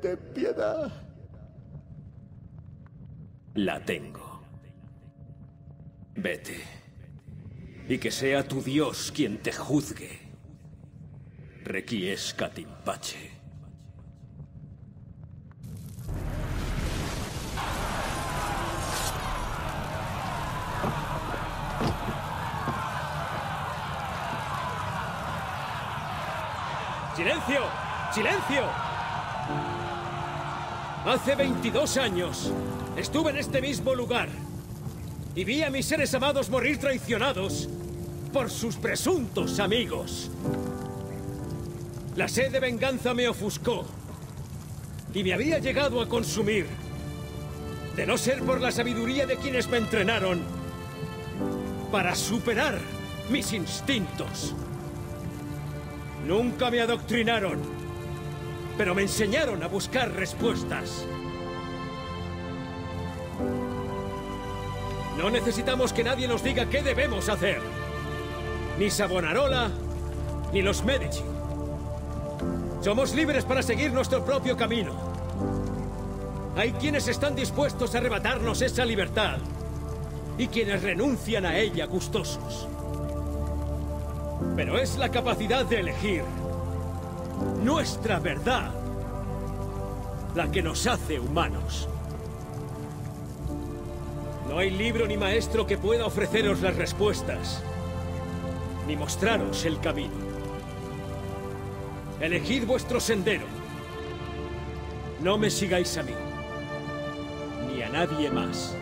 ten piedad. La tengo. Vete. Y que sea tu Dios quien te juzgue. Requies Katimpache. ¡Silencio! ¡Silencio! Hace 22 años estuve en este mismo lugar y vi a mis seres amados morir traicionados por sus presuntos amigos. La sed de venganza me ofuscó y me había llegado a consumir. De no ser por la sabiduría de quienes me entrenaron para superar mis instintos. Nunca me adoctrinaron, pero me enseñaron a buscar respuestas. No necesitamos que nadie nos diga qué debemos hacer. Ni Savonarola, ni los Medici. Somos libres para seguir nuestro propio camino. Hay quienes están dispuestos a arrebatarnos esa libertad y quienes renuncian a ella gustosos. Pero es la capacidad de elegir nuestra verdad la que nos hace humanos. No hay libro ni maestro que pueda ofreceros las respuestas, ni mostraros el camino. Elegid vuestro sendero. No me sigáis a mí, ni a nadie más.